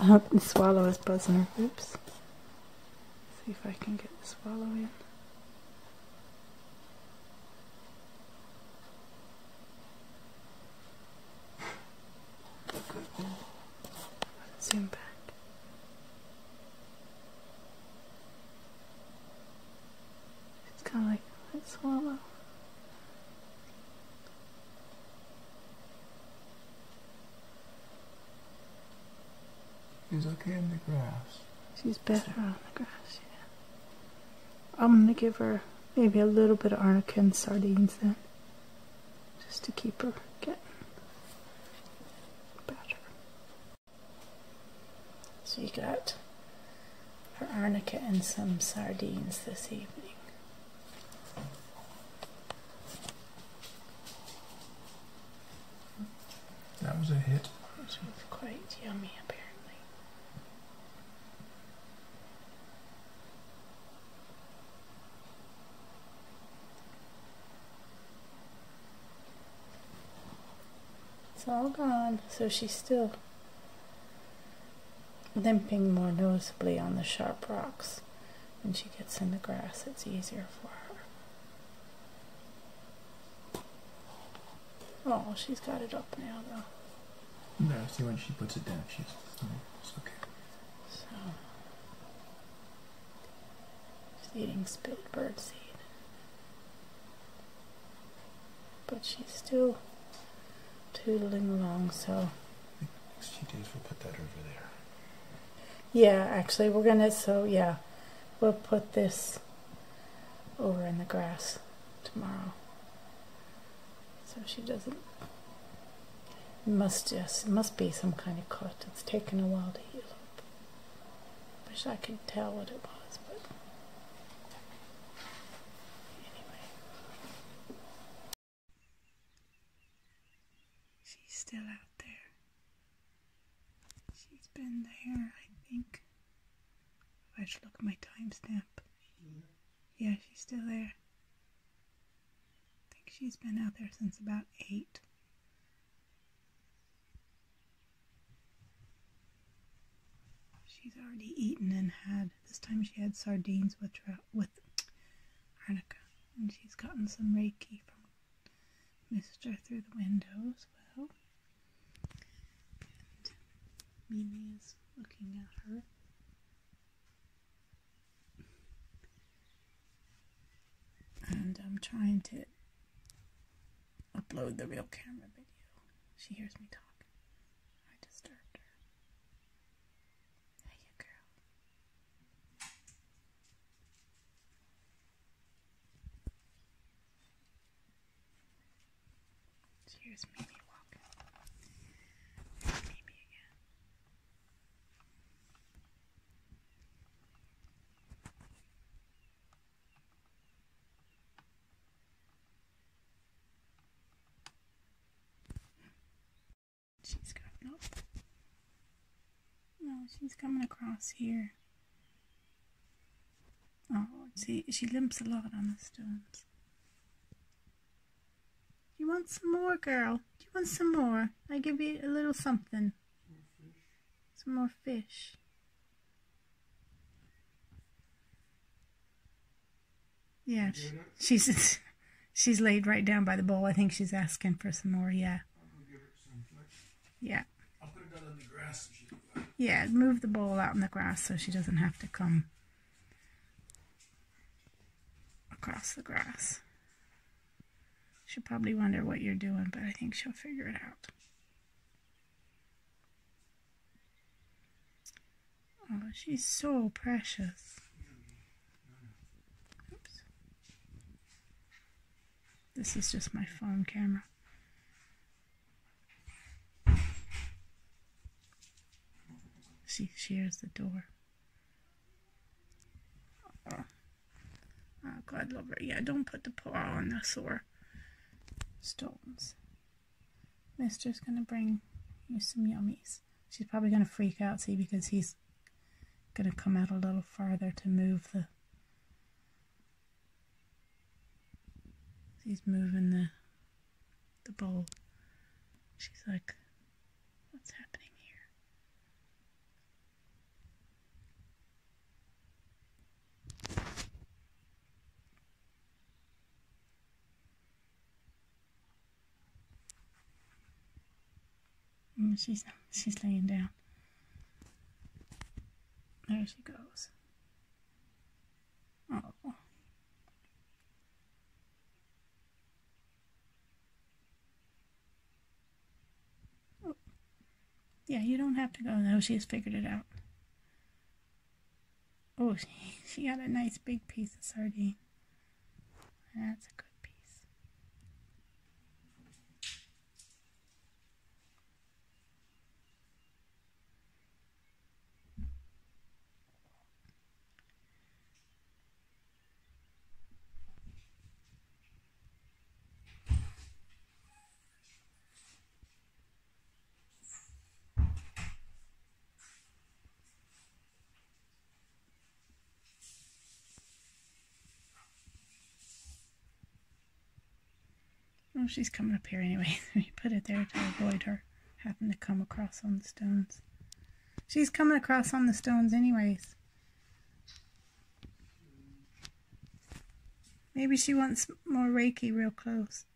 I hope the swallow is buzzing lips. See if I can get the swallow in. Zoom back. It's kind of like a swallow. She's okay in the grass. She's better on the grass, yeah. I'm gonna give her maybe a little bit of arnica and sardines then. Just to keep her getting better. So you got her arnica and some sardines this evening. That was a hit. Which was quite yummy It's all gone, so she's still limping more noticeably on the sharp rocks. When she gets in the grass, it's easier for her. Oh, she's got it up now, though. No, see when she puts it down, she's oh, it's okay. So, she's eating spilled bird seed. But she's still tootling along, so. Next few days we'll put that over there. Yeah, actually, we're gonna, so yeah, we'll put this over in the grass tomorrow. So she doesn't. It must just, it must be some kind of cut. It's taken a while to heal up. Wish I could tell what it was, but. Anyway. She's still out there. She's been there, I think. Look at my timestamp. Yeah, she's still there. I think she's been out there since about 8. She's already eaten and had, this time she had sardines with, with arnica. And she's gotten some Reiki from Mister through the window as well. And Mimi is looking at her. And I'm trying to upload the real camera video. She hears me talking. I disturbed her. Hey, girl. She hears Mimi She's got nope. No, she's coming across here. Oh, see, she limps a lot on the stones. You want some more, girl? Do you want some more? I give you a little something. Some more fish. Yeah, sh- she's she's laid right down by the bowl. I think she's asking for some more. Yeah, yeah, I'll put it down on the grass so she can yeah. Move the bowl out in the grass so she doesn't have to come across the grass. She'll probably wonder what you're doing, but I think she'll figure it out. Oh, she's so precious. Oops. This is just my phone camera. She shears the door. Oh, oh God love her. Yeah, don't put the paw on the sore stones. Mister's gonna bring you some yummies. She's probably gonna freak out, see, because he's gonna come out a little farther to move the. He's moving the the bowl. She's like, Mm, she's she's laying down. There she goes. Oh. Oh. Yeah, you don't have to go though. She's figured it out. Oh, she, she got a nice big piece of sardine. That's a good Well, she's coming up here anyway. we put it there to avoid her having to come across on the stones. She's coming across on the stones anyways. Maybe she wants more Reiki real close.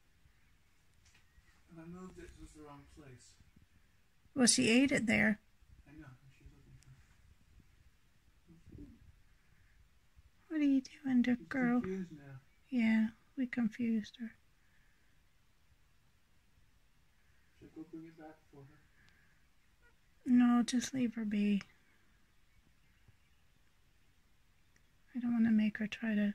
And I moved it, was the wrong place. Well, she ate it there. I know. She's looking for. What are you doing, She's girl? Yeah, we confused her. Should I go bring it back for her? No, just leave her be. I don't want to make her try to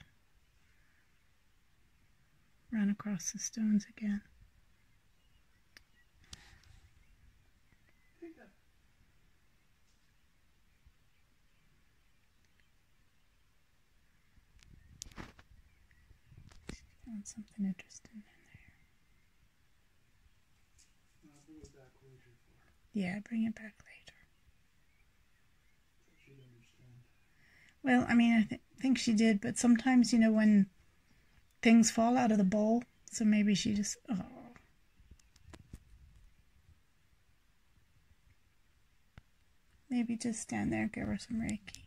run across the stones again. That. Found something interesting there. I'll bring Yeah, bring it back later. Well, I mean, I th- think she did, but sometimes, you know, when things fall out of the bowl, so maybe she just. Oh. Maybe just stand there, give her some Reiki.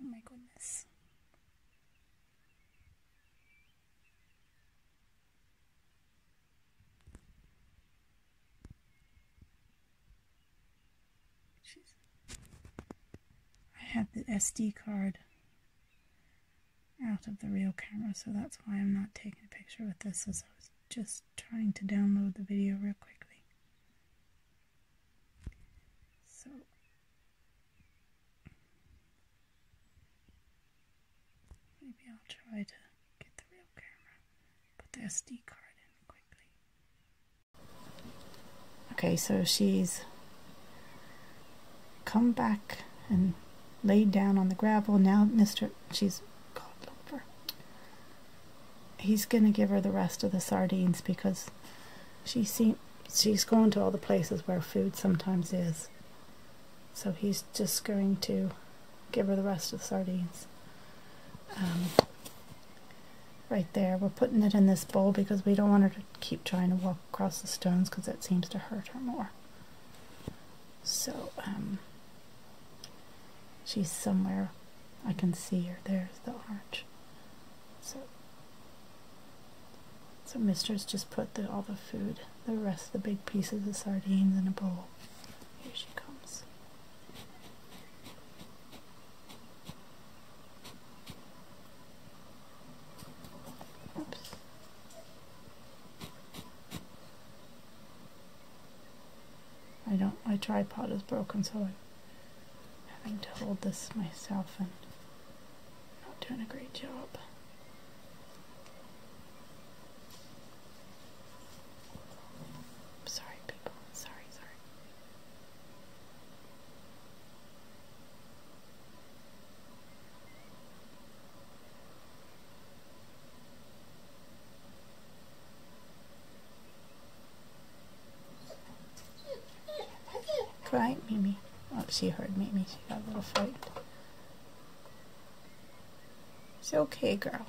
Oh my goodness. She's I had the SD card out of the real camera, so that's why I'm not taking a picture with this as I was just trying to download the video real quickly. So maybe I'll try to get the real camera, put the SD card in quickly. Okay, so she's come back and laid down on the gravel. Now, Mr. She's called over. He's gonna give her the rest of the sardines because she seem she's going to all the places where food sometimes is. So he's just going to give her the rest of the sardines. Um, right there, we're putting it in this bowl because we don't want her to keep trying to walk across the stones because that seems to hurt her more. So, um, she's somewhere. I can see her. There's the arch. So, so Mistress just put the, all the food, the rest the big pieces of sardines in a bowl. Here she comes. Oops. I don't. My tripod is broken, so I'm having to hold this myself and not doing a great job. Sorry, people. Sorry, sorry. Right, Mimi? She heard me. She got a little frightened. It's okay, girl.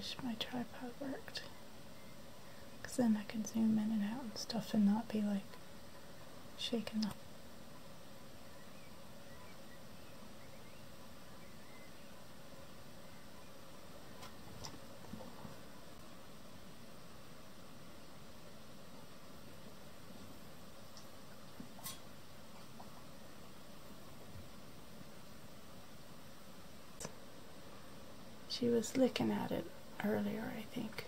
Wish my tripod worked. Because then I can zoom in and out and stuff and not be like shaking up. She was licking at it earlier, I think.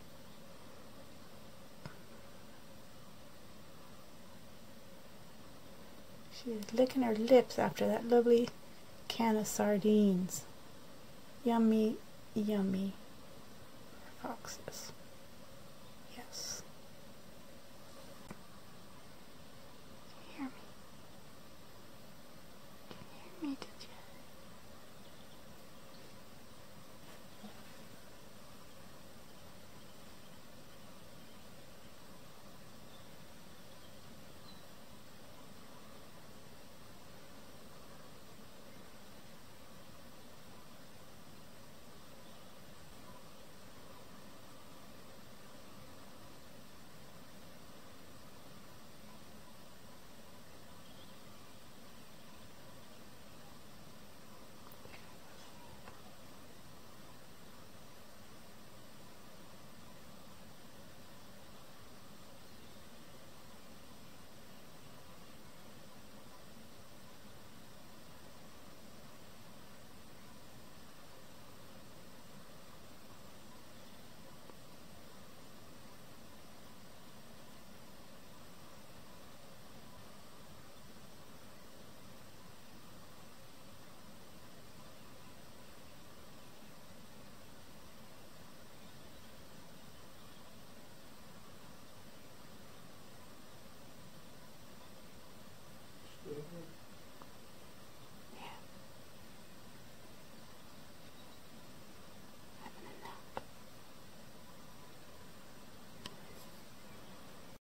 She was licking her lips after that lovely can of sardines. Yummy, yummy foxes.